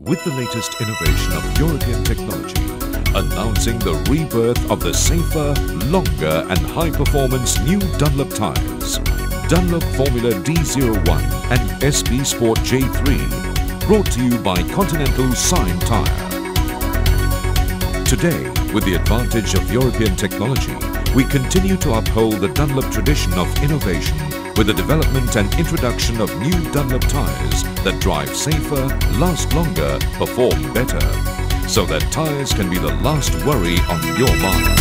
with the latest innovation of European technology, announcing the rebirth of the safer, longer and high-performance new Dunlop tyres. Dunlop Formula D01 and SP Sport J3, brought to you by Continental Sime Tyre. Today, with the advantage of European technology, we continue to uphold the Dunlop tradition of innovation with the development and introduction of new Dunlop tyres that drive safer, last longer, perform better, so that tyres can be the last worry on your mind.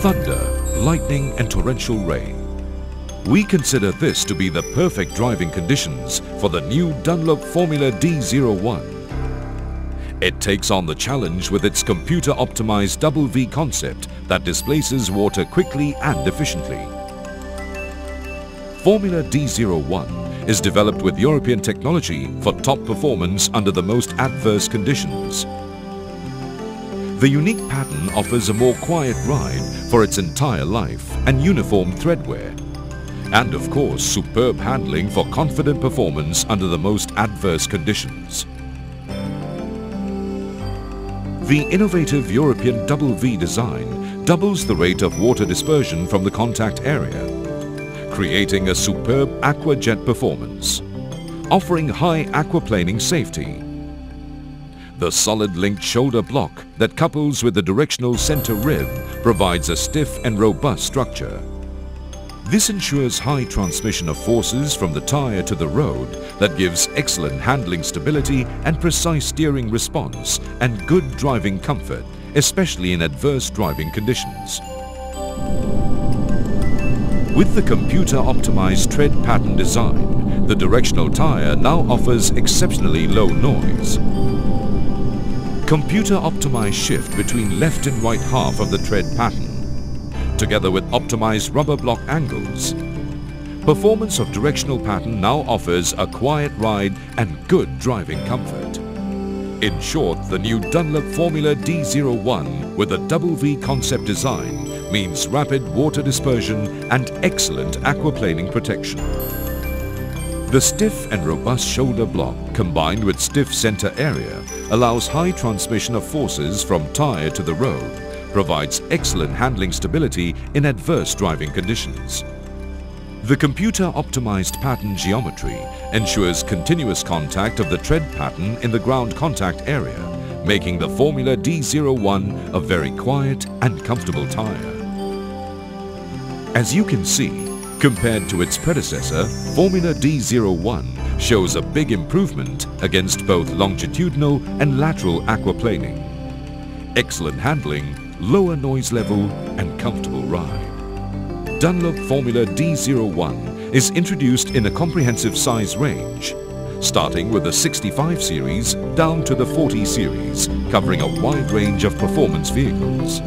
Thunder, lightning and torrential rain. We consider this to be the perfect driving conditions for the new Dunlop Formula D01 it takes on the challenge with its computer-optimized double V concept that displaces water quickly and efficiently. Formula D01 is developed with European technology for top performance under the most adverse conditions. The unique pattern offers a more quiet ride for its entire life and uniform treadwear. And of course, superb handling for confident performance under the most adverse conditions. The innovative European double V design doubles the rate of water dispersion from the contact area, creating a superb aquajet performance, offering high aquaplaning safety. The solid linked shoulder block that couples with the directional center rib provides a stiff and robust structure. This ensures high transmission of forces from the tyre to the road that gives excellent handling stability and precise steering response and good driving comfort, especially in adverse driving conditions. With the computer-optimized tread pattern design, the directional tyre now offers exceptionally low noise. Computer-optimized shift between left and right half of the tread pattern together with optimized rubber block angles. Performance of directional pattern now offers a quiet ride and good driving comfort. In short, the new Dunlop Formula D01 with a double V concept design means rapid water dispersion and excellent aquaplaning protection. The stiff and robust shoulder block combined with stiff center area allows high transmission of forces from tyre to the road provides excellent handling stability in adverse driving conditions. The computer-optimized pattern geometry ensures continuous contact of the tread pattern in the ground contact area, making the Formula D01 a very quiet and comfortable tyre. As you can see, compared to its predecessor, Formula D01 shows a big improvement against both longitudinal and lateral aquaplaning. Excellent handling lower noise level and comfortable ride. Dunlop Formula D01 is introduced in a comprehensive size range, starting with the 65 series down to the 40 series, covering a wide range of performance vehicles.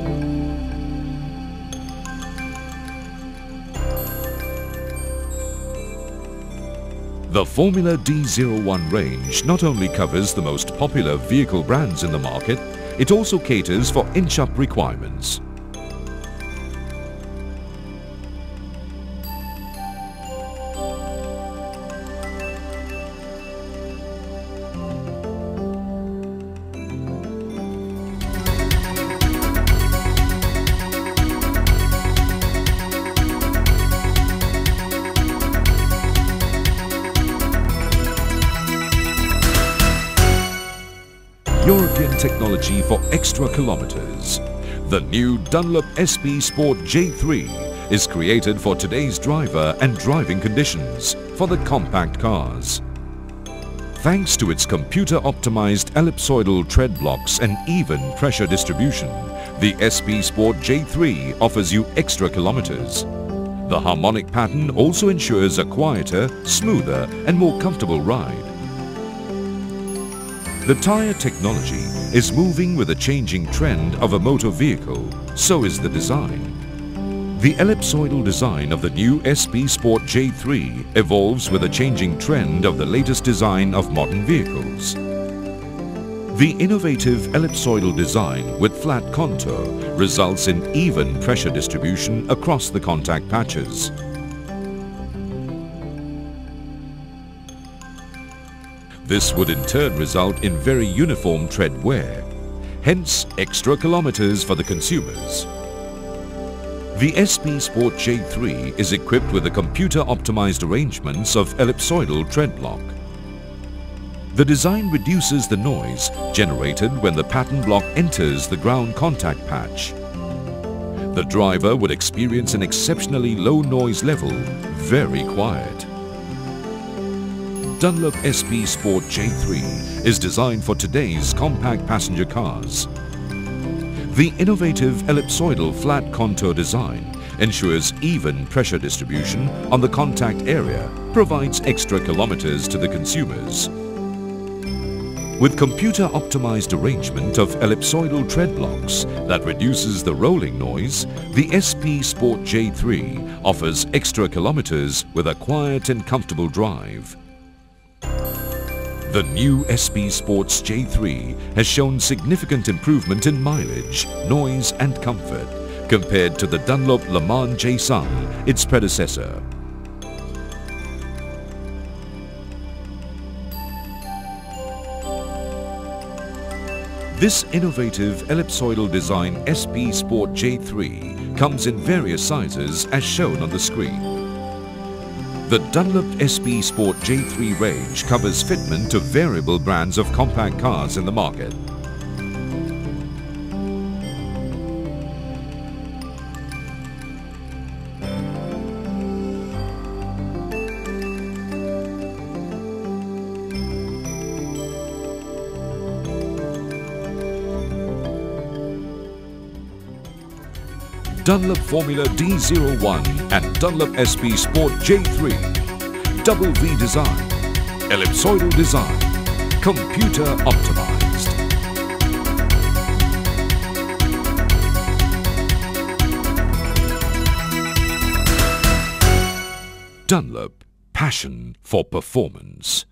The Formula D01 range not only covers the most popular vehicle brands in the market, it also caters for inch-up requirements. Technology for extra kilometers. The new Dunlop SP Sport J3 is created for today's driver and driving conditions for the compact cars. Thanks to its computer-optimized ellipsoidal tread blocks and even pressure distribution, the SP Sport J3 offers you extra kilometers. The harmonic pattern also ensures a quieter, smoother and more comfortable ride. The tyre technology is moving with a changing trend of a motor vehicle, so is the design. The ellipsoidal design of the new SP Sport J3 evolves with a changing trend of the latest design of modern vehicles. The innovative ellipsoidal design with flat contour results in even pressure distribution across the contact patches. This would in turn result in very uniform tread wear, hence extra kilometers for the consumers. The SP Sport J3 is equipped with a computer-optimized arrangements of ellipsoidal tread block. The design reduces the noise generated when the pattern block enters the ground contact patch. The driver would experience an exceptionally low noise level, very quiet. Dunlop SP Sport J3 is designed for today's compact passenger cars. The innovative ellipsoidal flat contour design ensures even pressure distribution on the contact area, provides extra kilometers to the consumers. With computer-optimized arrangement of ellipsoidal tread blocks that reduces the rolling noise, the SP Sport J3 offers extra kilometers with a quiet and comfortable drive. The new SP Sports J3 has shown significant improvement in mileage, noise and comfort compared to the Dunlop Le Mans J-Sung, its predecessor. This innovative ellipsoidal design SP Sport J3 comes in various sizes as shown on the screen. The Dunlop SP Sport J3 range covers fitment to variable brands of compact cars in the market. Dunlop Formula D01 and Dunlop SP Sport J3. Double V design, ellipsoidal design, computer optimized. Dunlop, passion for performance.